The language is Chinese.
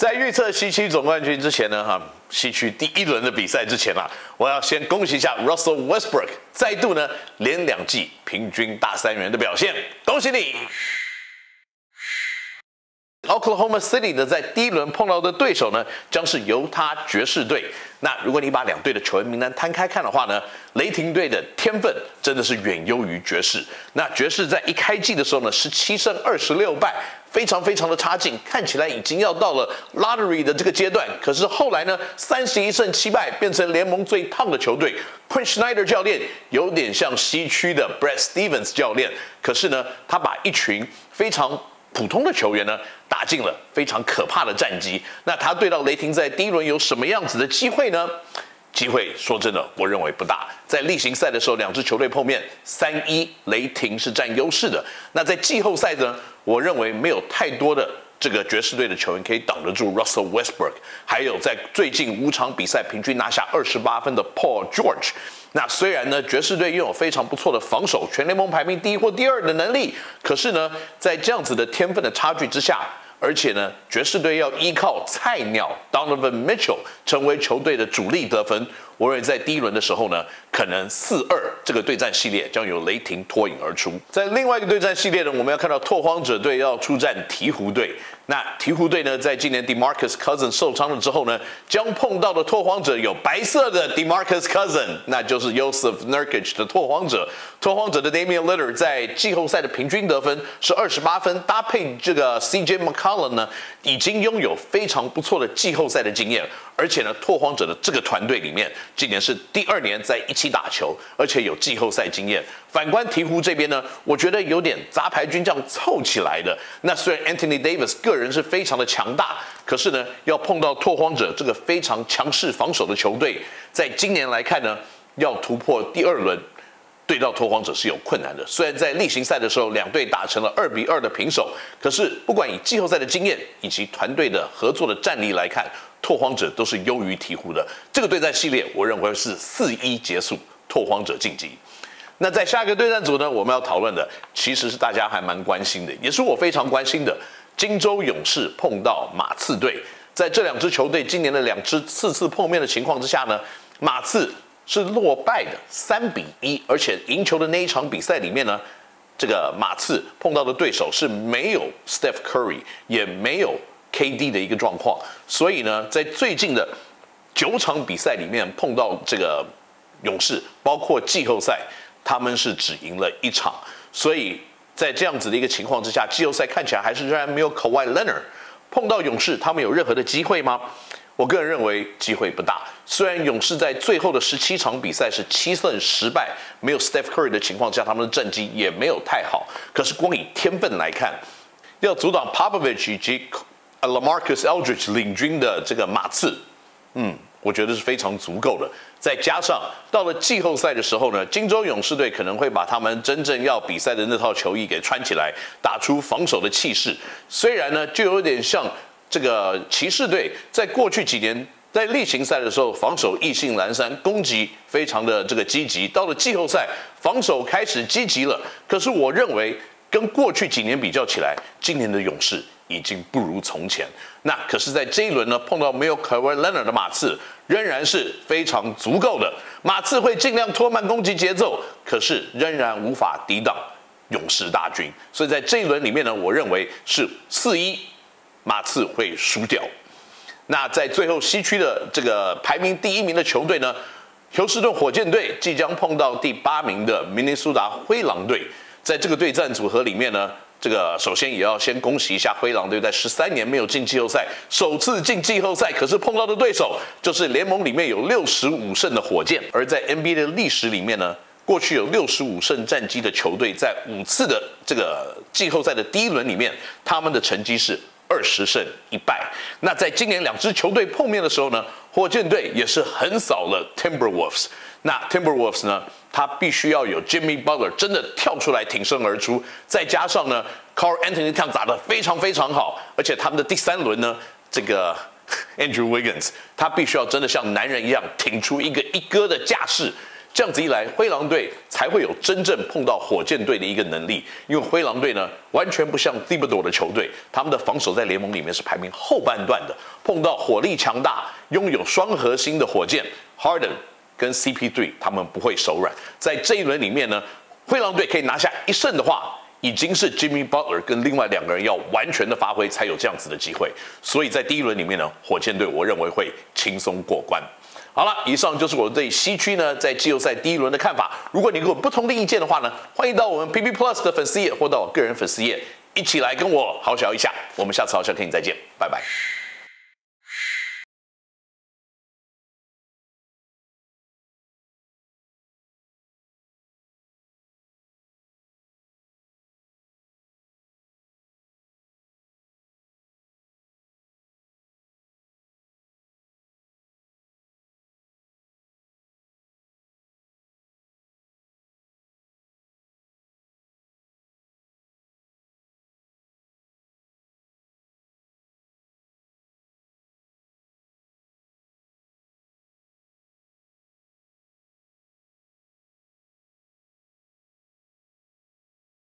在预测西区总冠军之前呢，哈，西区第一轮的比赛之前啊，我要先恭喜一下 Russell Westbrook 再度呢连两季平均大三元的表现，恭喜你！Oklahoma City 呢，在第一轮碰到的对手呢，将是犹他爵士队。那如果你把两队的球员名单摊开看的话呢，雷霆队的天分真的是远优于爵士。那爵士在一开季的时候呢，十七胜二十六败，非常非常的差劲，看起来已经要到了 lottery 的这个阶段。可是后来呢，三十一胜七败，变成联盟最烫的球队。Quinn Snyder 教练有点像西区的 Brad Stevens 教练，可是呢，他把一群非常普通的球员呢，打进了非常可怕的战绩。那他对到雷霆在第一轮有什么样子的机会呢？机会说真的，我认为不大。在例行赛的时候，两支球队碰面三一，雷霆是占优势的。那在季后赛呢，我认为没有太多的这个爵士队的球员可以挡得住 Russell Westbrook，还有在最近五场比赛平均拿下二十八分的 Paul George。那虽然呢，爵士队拥有非常不错的防守，全联盟排名第一或第二的能力，可是呢，在这样子的天分的差距之下，而且呢，爵士队要依靠菜鸟 Donovan Mitchell 成为球队的主力得分。我认为在第一轮的时候呢，可能四二这个对战系列将由雷霆脱颖而出。在另外一个对战系列呢，我们要看到拓荒者队要出战鹈鹕队。那鹈鹕队呢，在今年 Demarcus Cousins 受伤了之后呢，将碰到的拓荒者有白色的 Demarcus Cousins，那就是 Joseph Nurkic 的拓荒者。拓荒者的 Damian Lillard 在季后赛的平均得分是二十八分，搭配这个 CJ McCollum 呢，已经拥有非常不错的季后赛的经验。而且呢，拓荒者的这个团队里面，今年是第二年在一起打球，而且有季后赛经验。反观鹈鹕这边呢，我觉得有点杂牌军这样凑起来的。那虽然 Anthony Davis 个人是非常的强大，可是呢，要碰到拓荒者这个非常强势防守的球队，在今年来看呢，要突破第二轮。对到拓荒者是有困难的，虽然在例行赛的时候两队打成了二比二的平手，可是不管以季后赛的经验以及团队的合作的战力来看，拓荒者都是优于鹈鹕的。这个对战系列，我认为是四一结束，拓荒者晋级。那在下一个对战组呢，我们要讨论的其实是大家还蛮关心的，也是我非常关心的，金州勇士碰到马刺队。在这两支球队今年的两支次次碰面的情况之下呢，马刺。是落败的三比一，而且赢球的那一场比赛里面呢，这个马刺碰到的对手是没有 Steph Curry 也没有 KD 的一个状况，所以呢，在最近的九场比赛里面碰到这个勇士，包括季后赛，他们是只赢了一场，所以在这样子的一个情况之下，季后赛看起来还是仍然没有 Kawhi Leonard 碰到勇士，他们有任何的机会吗？我个人认为机会不大。虽然勇士在最后的十七场比赛是七胜十败，没有 Steph Curry 的情况下，他们的战绩也没有太好。可是光以天分来看，要阻挡 Popovich 以及 Lamarcus Aldridge 领军的这个马刺，嗯，我觉得是非常足够的。再加上到了季后赛的时候呢，金州勇士队可能会把他们真正要比赛的那套球衣给穿起来，打出防守的气势。虽然呢，就有点像。这个骑士队在过去几年在例行赛的时候防守意兴阑珊，攻击非常的这个积极。到了季后赛，防守开始积极了。可是我认为跟过去几年比较起来，今年的勇士已经不如从前。那可是，在这一轮呢，碰到没有 Kawhi Leonard 的马刺，仍然是非常足够的。马刺会尽量拖慢攻击节奏，可是仍然无法抵挡勇士大军。所以在这一轮里面呢，我认为是四一。马刺会输掉。那在最后西区的这个排名第一名的球队呢，休斯顿火箭队即将碰到第八名的明尼苏达灰狼队。在这个对战组合里面呢，这个首先也要先恭喜一下灰狼队，在十三年没有进季后赛，首次进季后赛，可是碰到的对手就是联盟里面有六十五胜的火箭。而在 NBA 的历史里面呢，过去有六十五胜战绩的球队，在五次的这个季后赛的第一轮里面，他们的成绩是。二十胜一败。那在今年两支球队碰面的时候呢，火箭队也是横扫了 Timberwolves。那 Timberwolves 呢，他必须要有 Jimmy Butler 真的跳出来挺身而出，再加上呢，Carl Anthony 这样打得非常非常好，而且他们的第三轮呢，这个 Andrew Wiggins 他必须要真的像男人一样挺出一个一哥的架势。这样子一来，灰狼队才会有真正碰到火箭队的一个能力。因为灰狼队呢，完全不像 d i b d o 的球队，他们的防守在联盟里面是排名后半段的。碰到火力强大、拥有双核心的火箭，Harden 跟 CP3，他们不会手软。在这一轮里面呢，灰狼队可以拿下一胜的话，已经是 Jimmy Butler 跟另外两个人要完全的发挥，才有这样子的机会。所以在第一轮里面呢，火箭队我认为会轻松过关。好了，以上就是我对西区呢在季后赛第一轮的看法。如果你有不同的意见的话呢，欢迎到我们 PP Plus 的粉丝页或到我个人粉丝页一起来跟我好笑一下。我们下次好笑天再见，拜拜。